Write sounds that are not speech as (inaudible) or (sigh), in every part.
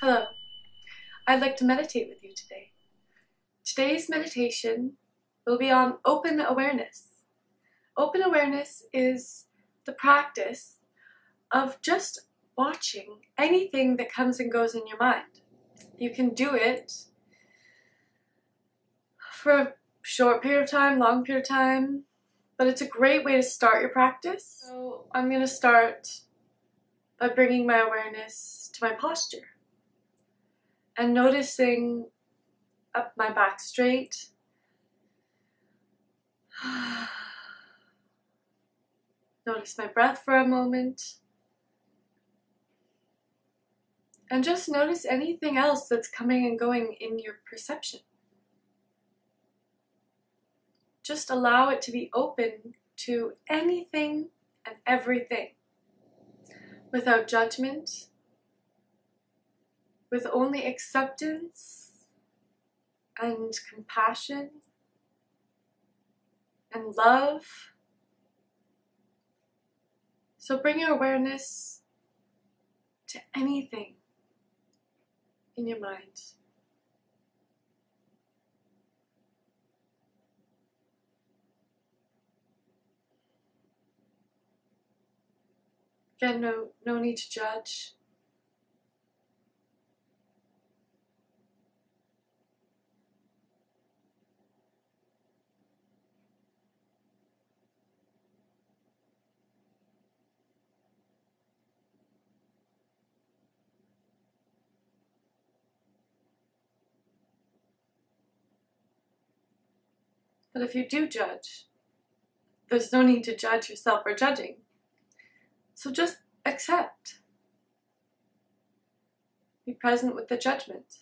Hello. I'd like to meditate with you today. Today's meditation will be on open awareness. Open awareness is the practice of just watching anything that comes and goes in your mind. You can do it for a short period of time, long period of time, but it's a great way to start your practice. So I'm going to start by bringing my awareness to my posture and noticing up my back straight. (sighs) Notice my breath for a moment. And just notice anything else that's coming and going in your perception. Just allow it to be open to anything and everything without judgment, with only acceptance and compassion and love. So bring your awareness to anything in your mind. Again, no, no need to judge. But if you do judge, there's no need to judge yourself for judging. So just accept. Be present with the judgment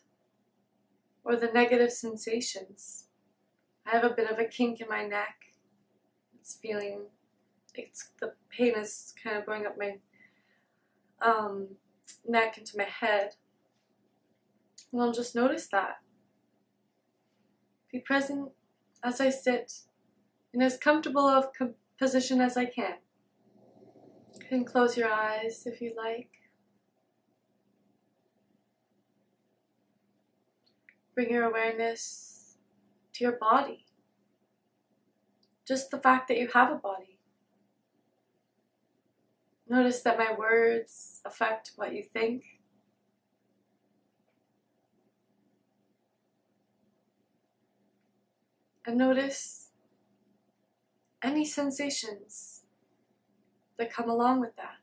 or the negative sensations. I have a bit of a kink in my neck. It's feeling, it's the pain is kind of going up my um, neck into my head. And I'll just notice that. Be present as I sit in as comfortable of position as I can. You can close your eyes if you like. Bring your awareness to your body. Just the fact that you have a body. Notice that my words affect what you think. And notice any sensations that come along with that.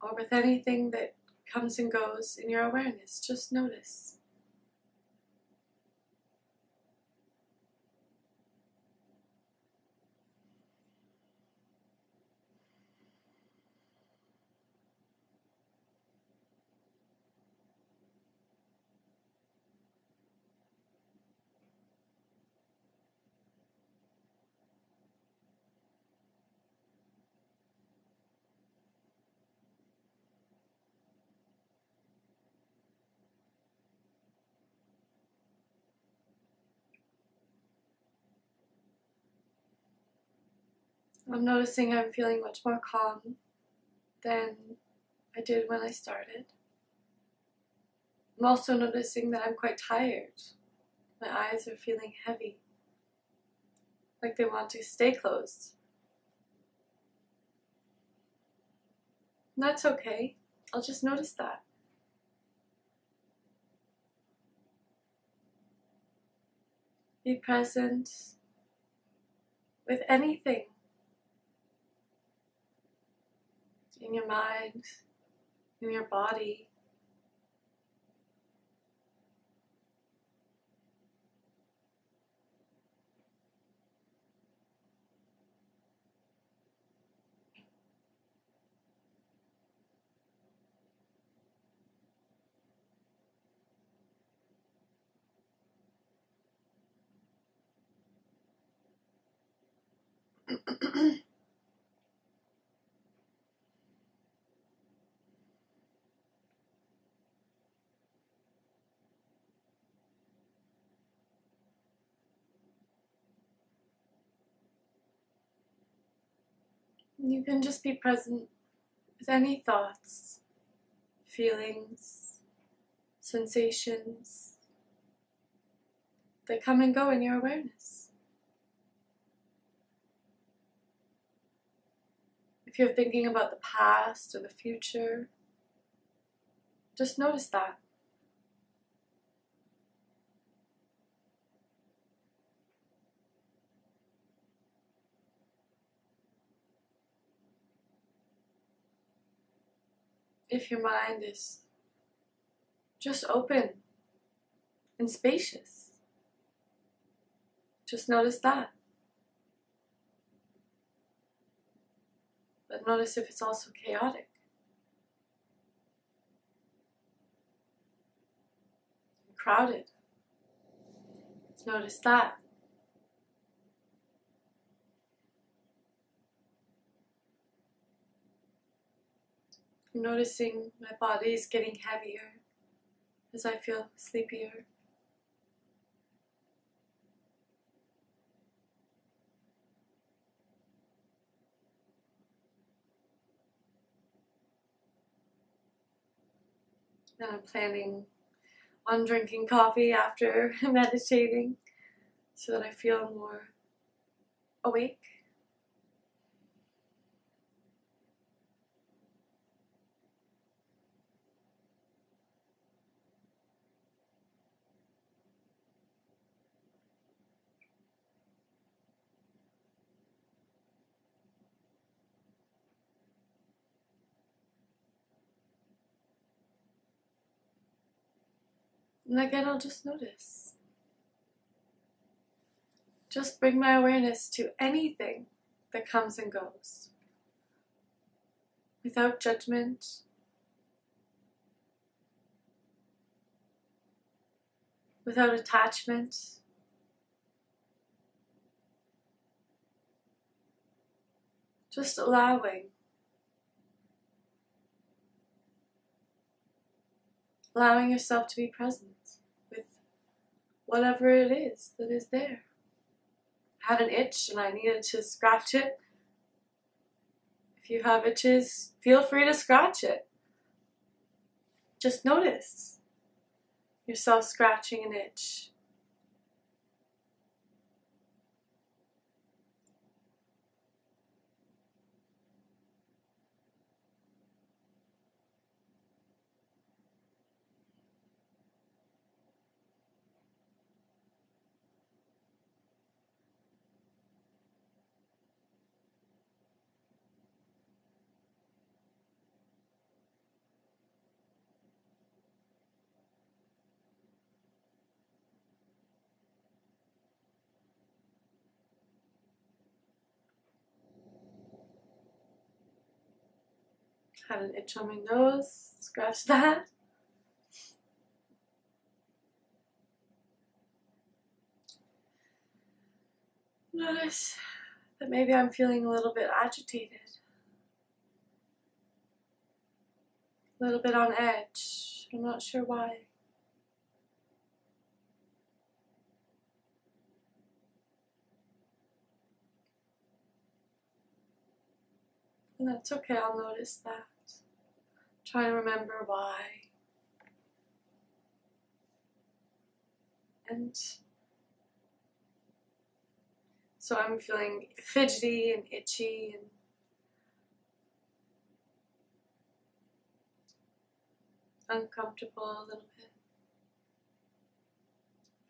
Or with anything that comes and goes in your awareness, just notice. I'm noticing I'm feeling much more calm than I did when I started. I'm also noticing that I'm quite tired. My eyes are feeling heavy, like they want to stay closed. That's okay. I'll just notice that. Be present with anything in your mind, in your body. (clears throat) You can just be present with any thoughts, feelings, sensations that come and go in your awareness. If you're thinking about the past or the future, just notice that. If your mind is just open and spacious. Just notice that. But notice if it's also chaotic. Crowded. Notice that. I'm noticing my body is getting heavier as I feel sleepier. And I'm planning on drinking coffee after (laughs) meditating so that I feel more awake. And again, I'll just notice. Just bring my awareness to anything that comes and goes without judgment. Without attachment. Just allowing. Allowing yourself to be present whatever it is that is there. I had an itch and I needed to scratch it. If you have itches, feel free to scratch it. Just notice yourself scratching an itch. Had an itch on my nose, scratch that. Notice that maybe I'm feeling a little bit agitated, a little bit on edge. I'm not sure why. And that's okay, I'll notice that. Try to remember why. And so I'm feeling fidgety and itchy and uncomfortable a little bit.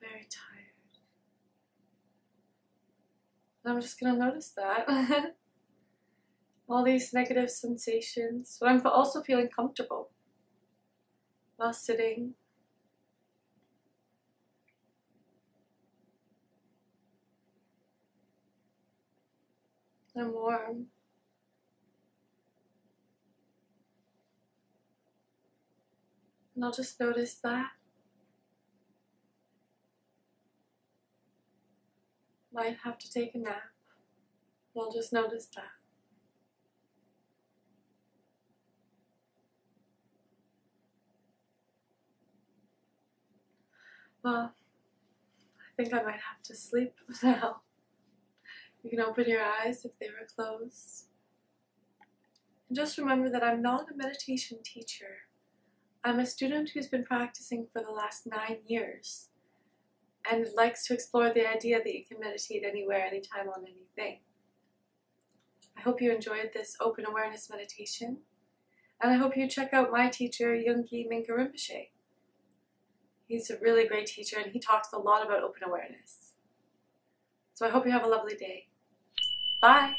Very tired. And I'm just gonna notice that. (laughs) all these negative sensations, but I'm also feeling comfortable while sitting. I'm warm. And I'll just notice that. Might have to take a nap. I'll just notice that. Well, I think I might have to sleep (laughs) now. You can open your eyes if they were closed. And just remember that I'm not a meditation teacher. I'm a student who's been practicing for the last nine years and likes to explore the idea that you can meditate anywhere, anytime, on anything. I hope you enjoyed this open awareness meditation, and I hope you check out my teacher, Yongey Mingyur Rinpoche. He's a really great teacher, and he talks a lot about open awareness. So I hope you have a lovely day. Bye!